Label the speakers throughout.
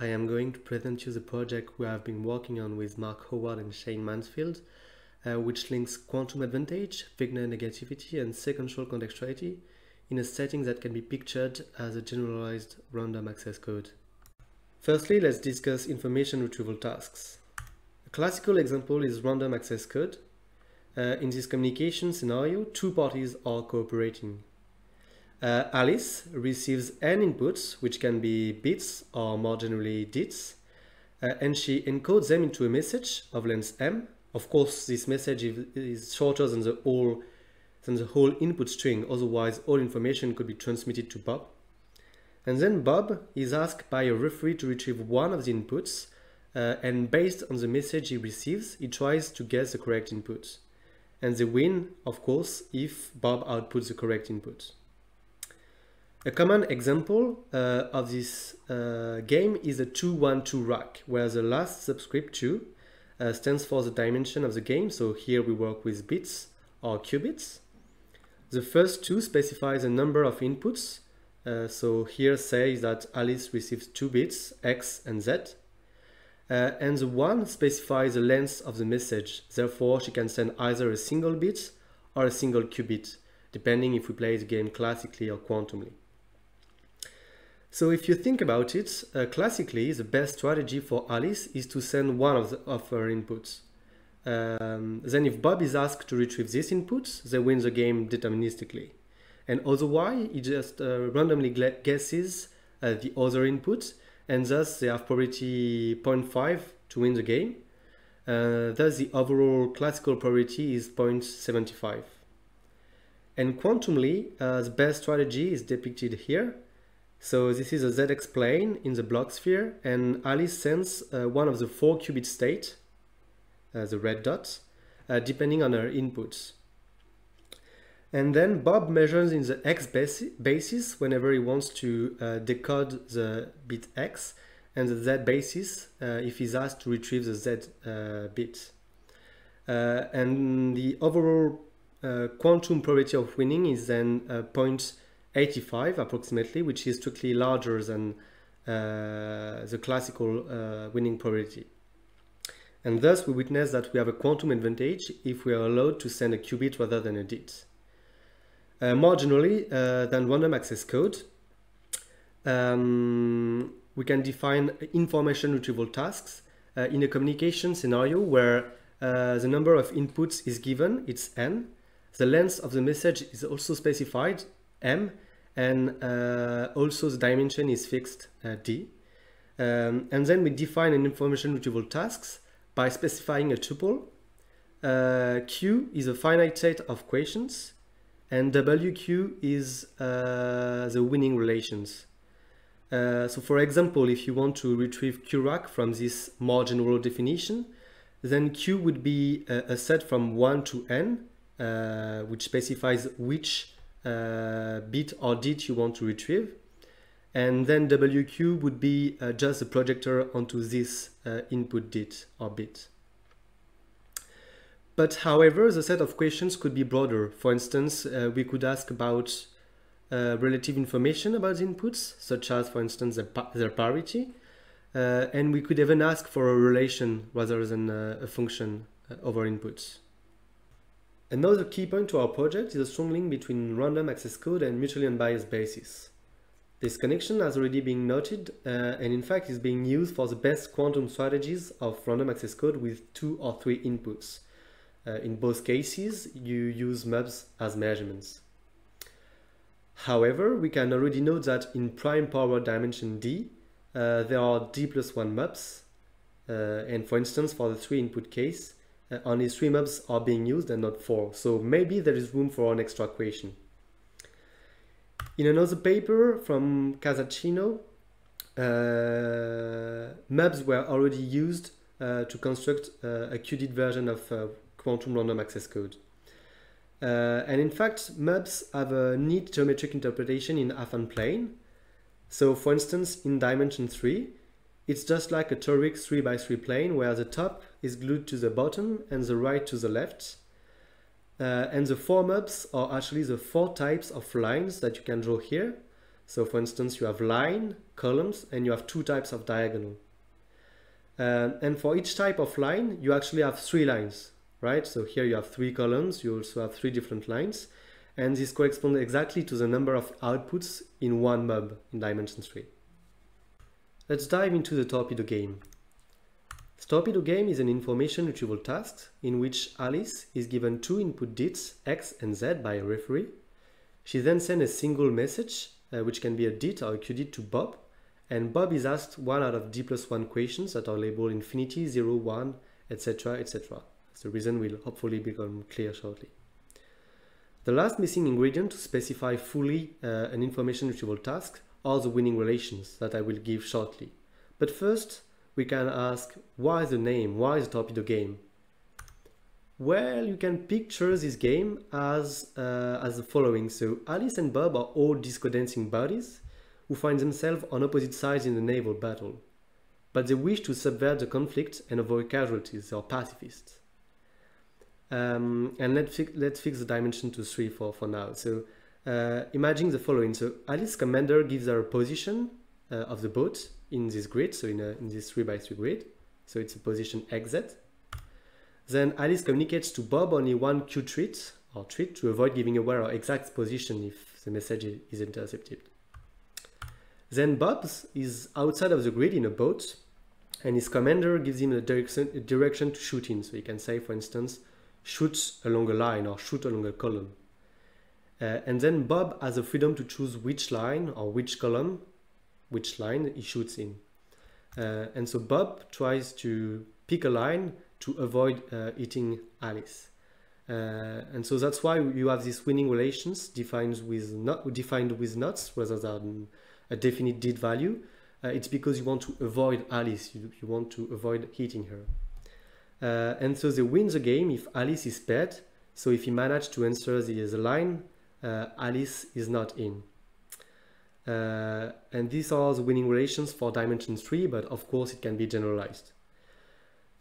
Speaker 1: I am going to present you the project we have been working on with Mark Howard and Shane Mansfield, uh, which links quantum advantage, Wigner negativity, and sequential contextuality in a setting that can be pictured as a generalized random access code. Firstly, let's discuss information retrieval tasks. A classical example is random access code. Uh, in this communication scenario, two parties are cooperating. Uh, Alice receives n inputs, which can be bits or more generally dits, uh, and she encodes them into a message of length m. Of course, this message is shorter than the whole than the whole input string, otherwise all information could be transmitted to Bob. And then Bob is asked by a referee to retrieve one of the inputs, uh, and based on the message he receives, he tries to guess the correct input. And they win, of course, if Bob outputs the correct input. A common example uh, of this uh, game is a 212 RAC, where the last subscript 2 uh, stands for the dimension of the game. So here we work with bits or qubits. The first two specifies the number of inputs. Uh, so here says that Alice receives two bits, X and Z. Uh, and the one specifies the length of the message. Therefore, she can send either a single bit or a single qubit, depending if we play the game classically or quantumly. So if you think about it, uh, classically, the best strategy for Alice is to send one of, the, of her inputs. Um, then if Bob is asked to retrieve this input, they win the game deterministically. And otherwise, he just uh, randomly guesses uh, the other input, and thus they have probability 0.5 to win the game. Uh, thus the overall classical probability is 0.75. And quantumly, uh, the best strategy is depicted here. So this is a ZX plane in the Bloch sphere and Alice sends uh, one of the four qubit state, uh, the red dot, uh, depending on her inputs. And then Bob measures in the X basis whenever he wants to uh, decode the bit X and the Z basis uh, if he's asked to retrieve the Z uh, bit. and the overall quantum probability of winning is then uh, 85 approximately, which is strictly larger than uh, the classical uh, winning probability. And thus we witness that we have a quantum advantage if we are allowed to send a qubit rather than a dit. Uh, more generally uh, than random access code, um, we can define information retrieval tasks uh, in a communication scenario where uh, the number of inputs is given, it's n. The length of the message is also specified, m, and uh, also the dimension is fixed uh, d. Um, and then we define an information retrieval tasks by specifying a tuple. Uh, Q is a finite set of questions and WQ is uh, the winning relations. Uh, so for example, if you want to retrieve QRAC from this more general definition, then Q would be a, a set from 1 to n, uh, which specifies which uh, bit or dit you want to retrieve. And then WQ would be uh, just a projector onto this uh, input dit or bit. But however, the set of questions could be broader. For instance, uh, we could ask about relative information about inputs, such as, for instance, their, pa their parity. And we could even ask for a relation rather than a function over inputs. Another key point to our project is a strong link between random access code and mutually unbiased basis. This connection has already been noted uh, and in fact is being used for the best quantum strategies of random access code with two or three inputs. Uh, in both cases, you use MUBs as measurements. However, we can already note that in prime power dimension D, uh, there are D plus 1 MUBs, uh, and for instance, for the three input case, uh, only three MUBs are being used and not four. So maybe there is room for an extra equation. In another paper from Casaccino, uh, MUBs were already used uh, to construct uh, a QDIT version of uh, quantum random access code. Uh, and in fact, MUBs have a neat geometric interpretation in affine plane. So for instance, in dimension 3, it's just like a toric 3x3 plane where the top is glued to the bottom and the right to the left. Uh, and the four MUBs are actually the four types of lines that you can draw here. So for instance, you have line, columns, and you have two types of diagonal. Um, and for each type of line, you actually have three lines, right? So here you have three columns, you also have three different lines, and this corresponds exactly to the number of outputs in one MUB in dimension 3. Let's dive into the torpedo game. The torpedo game is an information retrieval task in which Alice is given two input DITs, X and Z by a referee. She then sends a single message, uh, which can be a DIT or a QDIT to Bob, and Bob is asked one out of D plus 1 questions that are labeled infinity, 0, 1, etc, etc. The reason will hopefully become clear shortly. The last missing ingredient to specify fully uh, an information retrieval task are the winning relations that I will give shortly. But first, we can ask why the name, why the torpedo game? Well, you can picture this game as, uh, as the following. So Alice and Bob are all disco dancing buddies who find themselves on opposite sides in the naval battle. But they wish to subvert the conflict and avoid casualties, they are pacifists. Um, and let's, fi let's fix the dimension to 3 for, for now. So uh, imagine the following. So Alice commander gives her a position uh, of the boat in this grid, so in, a, in this 3 by 3 grid. So it's a position XZ. Then Alice communicates to Bob only one qutrit or trit to avoid giving away her exact position if the message is intercepted. Then Bob is outside of the grid in a boat and his commander gives him a direction, a direction to shoot in. So he can say, for instance, shoot along a line or shoot along a column. Uh, and then Bob has the freedom to choose which line or which column, which line he shoots in. Uh, and so Bob tries to pick a line to avoid uh, hitting Alice. Uh, and so that's why you have these winning relations defined with not defined with nuts rather than a definite DIT value. Uh, it's because you want to avoid Alice. You, you want to avoid hitting her. Uh, and so they win the game if Alice is paired. So if he managed to answer the, the line, uh, Alice is not in. Uh, and these are the winning relations for dimension 3, but of course it can be generalized.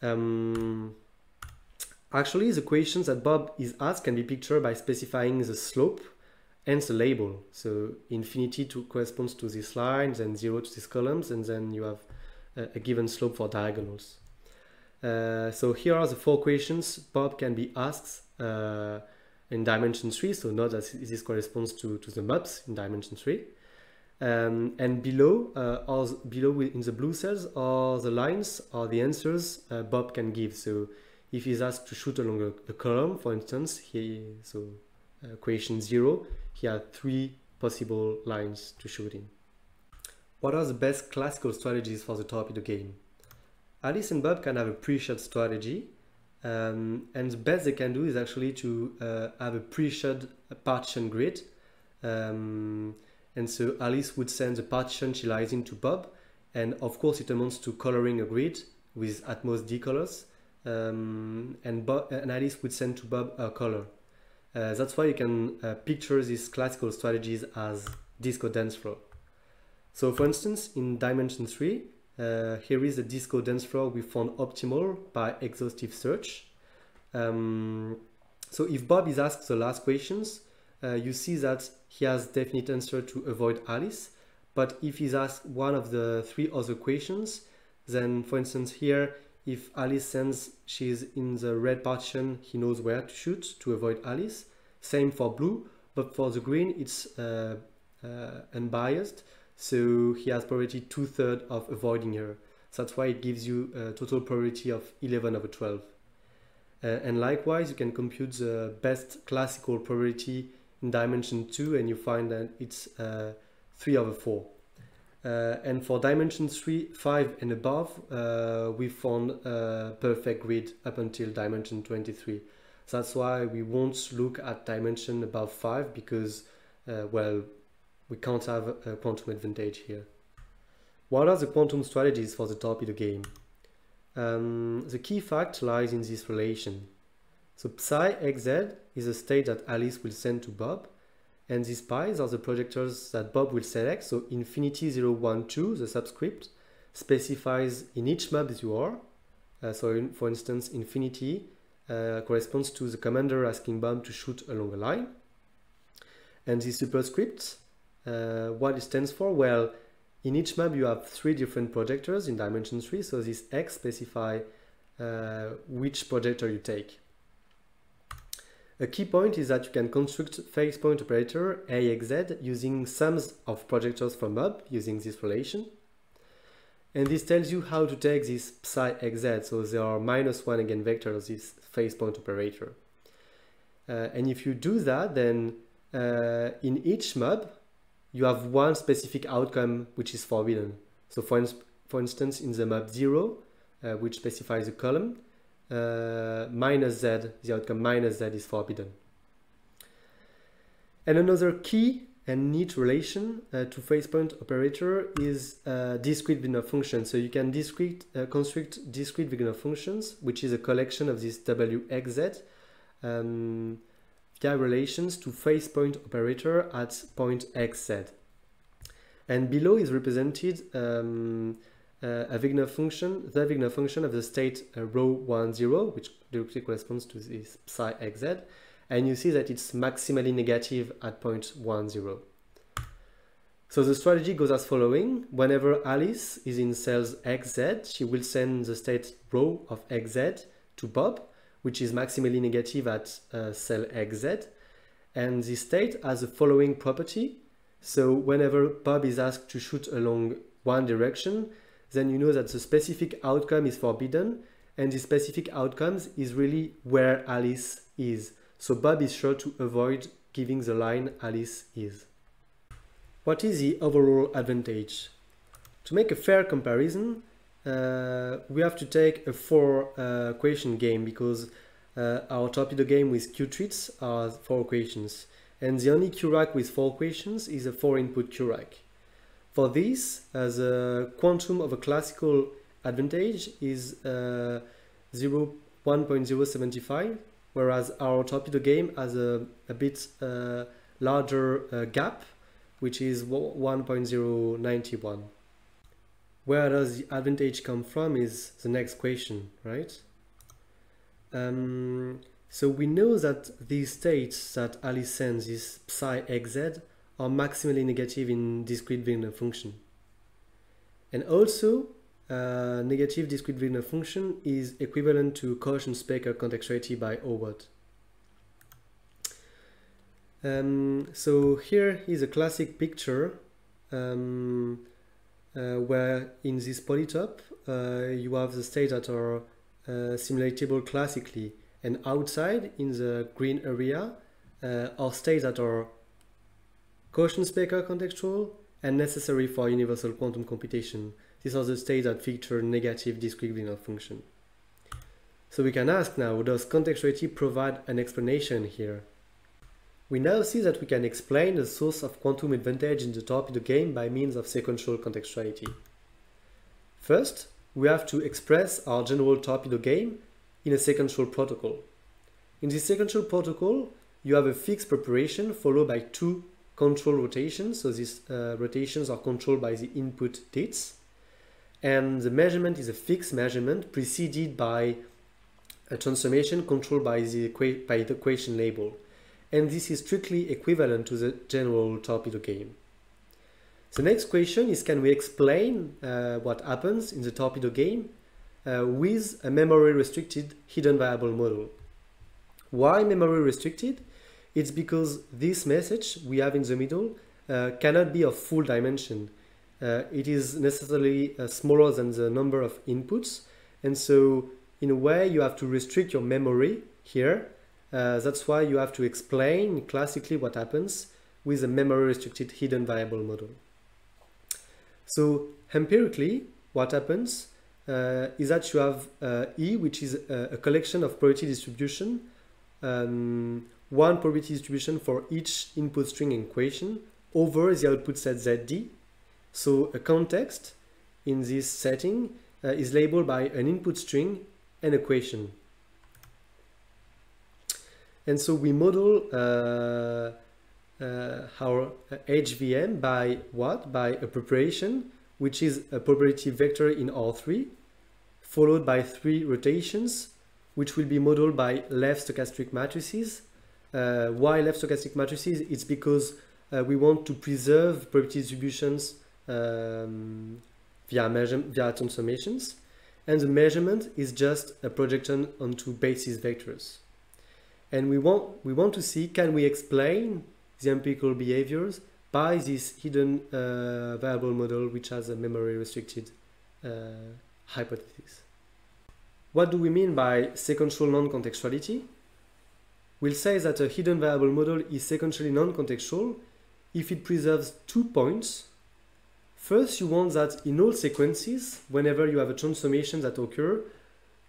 Speaker 1: Um, actually, the questions that Bob is asked can be pictured by specifying the slope and the label. So infinity to corresponds to this line, and 0 to these columns, and then you have a, a given slope for diagonals. Uh, so here are the four questions Bob can be asked uh, in dimension 3, so note that this corresponds to, to the MUBs in dimension 3. Um, and below, uh, are below in the blue cells are the lines or the answers uh, Bob can give. So if he's asked to shoot along a, a column, for instance, he so uh, equation zero, he had three possible lines to shoot in. What are the best classical strategies for the torpedo game? Alice and Bob can have a pre-shot strategy, um, and the best they can do is actually to uh, have a pre-shot partition grid. Um, and so Alice would send the partition she lies in to Bob, and of course it amounts to coloring a grid with at most D colors, um, and, Bob, and Alice would send to Bob a color. Uh, that's why you can uh, picture these classical strategies as disco dance floor. So for instance, in dimension 3, uh, here is the disco dance floor we found optimal by exhaustive search. Um, so if Bob is asked the last questions, uh, you see that he has definite answer to avoid Alice. But if he's asked one of the three other questions, then for instance here, if Alice sends she's in the red partition, he knows where to shoot to avoid Alice. Same for blue, but for the green, it's uh, uh, unbiased. So he has probability two-thirds of avoiding her. So that's why it gives you a total probability of 11 over 12. Uh, and likewise, you can compute the best classical probability in dimension 2 and you find that it's uh, 3 over 4. Uh, and for dimension 3, 5 and above, uh, we found a perfect grid up until dimension 23. So that's why we won't look at dimension above 5 because, uh, well, we can't have a quantum advantage here. What are the quantum strategies for the torpedo game? Um, the key fact lies in this relation. So psi xz is a state that Alice will send to Bob, and these pi's are the projectors that Bob will select. So infinity 012, the subscript, specifies in each MUB you are. Uh, so in, for instance, infinity uh, corresponds to the commander asking Bob to shoot along a line. And the superscript Uh, what it stands for? Well, in each MUB you have three different projectors in dimension 3, so this x specify uh, which projector you take. A key point is that you can construct phase point operator AXZ using sums of projectors from MUB using this relation. And this tells you how to take this psi xz, so there are minus one again eigenvectors, this phase point operator. Uh, and if you do that, then uh, in each MUB, you have one specific outcome which is forbidden. So for, for instance, in the MUB 0, uh, which specifies a column, uh, minus z, the outcome minus z is forbidden. And another key and neat relation uh, to phase point operator is uh, discrete Wigner function. So you can discrete, uh, construct discrete Wigner functions, which is a collection of this wxz um, via relations to phase point operator at point xz. And below is represented um, uh, a Wigner function, the Wigner function of the state uh, rho 1, 0, which directly corresponds to this psi xz, and you see that it's maximally negative at point 1, 0. So the strategy goes as following. Whenever Alice is in cells xz, she will send the state rho of xz to Bob, which is maximally negative at uh, cell xz. And the state has the following property. So whenever Bob is asked to shoot along one direction, then you know that the specific outcome is forbidden and the specific outcomes is really where Alice is. So Bob is sure to avoid giving the line Alice is. What is the overall advantage? To make a fair comparison, uh, we have to take a four uh, equation game because uh, our torpedo game with qutrits are four equations. And the only QRAC with four equations is a four input QRAC. For this, as a quantum of a classical advantage is uh, 0 1.075, whereas our torpedo game has a, a bit uh, larger uh, gap, which is 1.091. Where does the advantage come from is the next question, right? Um, so we know that these states that Alice sends, this psi xz, are maximally negative in discrete Wigner function. And also, uh, negative discrete Wigner function is equivalent to Kochen-Specker contextuality by Howard. Um, so here is a classic picture um, where in this polytope uh, you have the states that are uh, simulatable classically and outside in the green area uh, are states that are Kochen-Specker contextual and necessary for universal quantum computation. These are the states that feature negative discrete Wigner function. So we can ask now, does contextuality provide an explanation here? We now see that we can explain the source of quantum advantage in the torpedo game by means of sequential contextuality. First, we have to express our general torpedo game in a sequential protocol. In this sequential protocol, you have a fixed preparation followed by two control rotations. So these uh, rotations are controlled by the input dates. And the measurement is a fixed measurement preceded by a transformation controlled by the, by the equation label. And this is strictly equivalent to the general torpedo game. The next question is can we explain uh, what happens in the torpedo game uh, with a memory restricted hidden variable model. Why memory restricted? It's because this message we have in the middle uh, cannot be of full dimension. Uh, it is necessarily uh, smaller than the number of inputs. And so in a way, you have to restrict your memory here. Uh, that's why you have to explain classically what happens with a memory restricted hidden variable model. So empirically, what happens uh, is that you have uh, E, which is a, a, collection of probability distribution um, one probability distribution for each input string equation over the output set ZD. So a context in this setting uh, is labeled by an input string and equation. And so we model uh, uh, our HVM by what? By a preparation, which is a probability vector in R3, followed by three rotations, which will be modeled by left stochastic matrices uh, why left stochastic matrices? It's because uh, we want to preserve probability distributions um, via, via transformations. And the measurement is just a projection onto basis vectors. And we want, we want to see, can we explain the empirical behaviors by this hidden uh, variable model which has a memory restricted uh, hypothesis. What do we mean by sequential non-contextuality? We'll say that a hidden variable model is sequentially non-contextual if it preserves two points. First, you want that in all sequences, whenever you have a transformation that occur,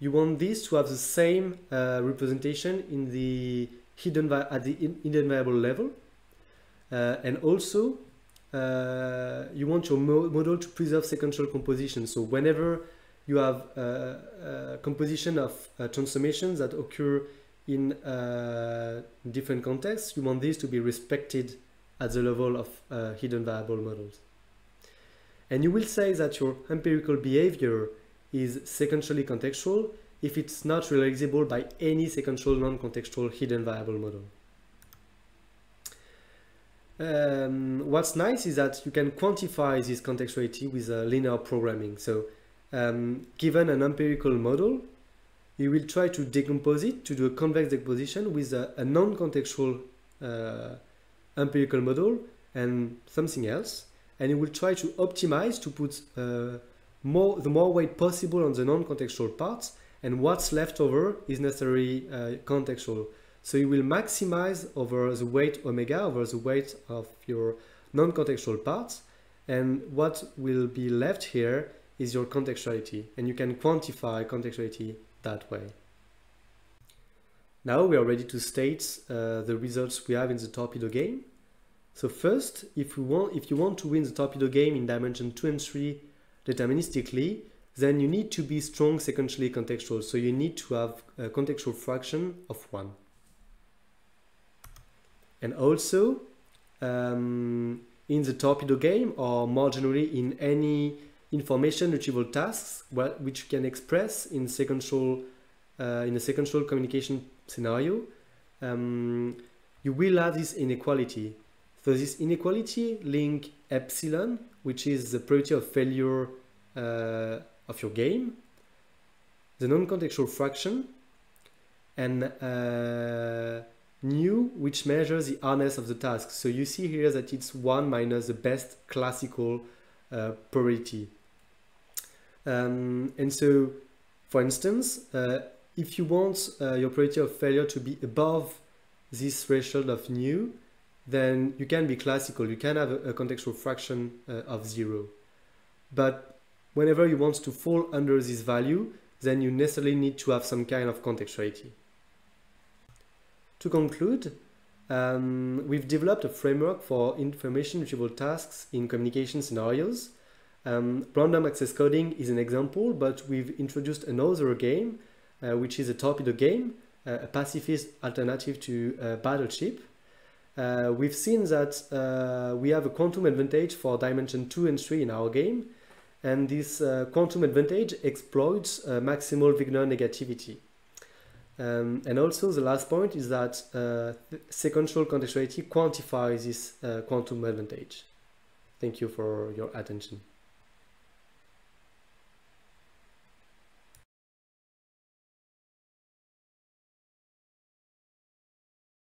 Speaker 1: you want this to have the same uh, representation in the hidden at the hidden variable level. Uh, and also, uh, you want your mo model to preserve sequential composition. So whenever you have a, uh, a composition of uh, transformations that occur in uh, different contexts, you want these to be respected at the level of uh, hidden variable models. And you will say that your empirical behavior is sequentially contextual if it's not realizable by any sequential non-contextual hidden variable model. Um, what's nice is that you can quantify this contextuality with linear programming. So um, given an empirical model, you will try to decompose it to do a convex decomposition with a, a non-contextual uh, empirical model and something else. And you will try to optimize to put uh, more, the more weight possible on the non-contextual parts and what's left over is necessarily uh, contextual. So you will maximize over the weight omega, over the weight of your non-contextual parts. And what will be left here is your contextuality. And you can quantify contextuality that way. Now we are ready to state uh, the results we have in the torpedo game. So first, if, we want, if you want to win the torpedo game in dimension 2 and 3 deterministically, then you need to be strong sequentially contextual. So you need to have a contextual fraction of 1. And also, um, in the torpedo game or more generally in any information retrieval tasks which you can express in sequential uh, in a sequential communication scenario, um, you will have this inequality. So this inequality link epsilon, which is the probability of failure uh, of your game, the non-contextual fraction, and uh, nu, which measures the hardness of the task. So you see here that it's 1 minus the best classical uh, probability. Um, and so, for instance, uh, if you want uh, your probability of failure to be above this threshold of nu, then you can be classical. You can have a, a contextual fraction uh, of zero. But whenever you want to fall under this value, then you necessarily need to have some kind of contextuality. To conclude, um, we've developed a framework for information retrieval tasks in communication scenarios. Um, random access coding is an example, but we've introduced another game, uh, which is a torpedo game, uh, a pacifist alternative to Battleship. Uh, we've seen that uh, we have a quantum advantage for dimension 2 and 3 in our game, and this uh, quantum advantage exploits maximal Wigner negativity. Um, and also the last point is that uh, sequential contextuality quantifies this uh, quantum advantage. Thank you for your attention.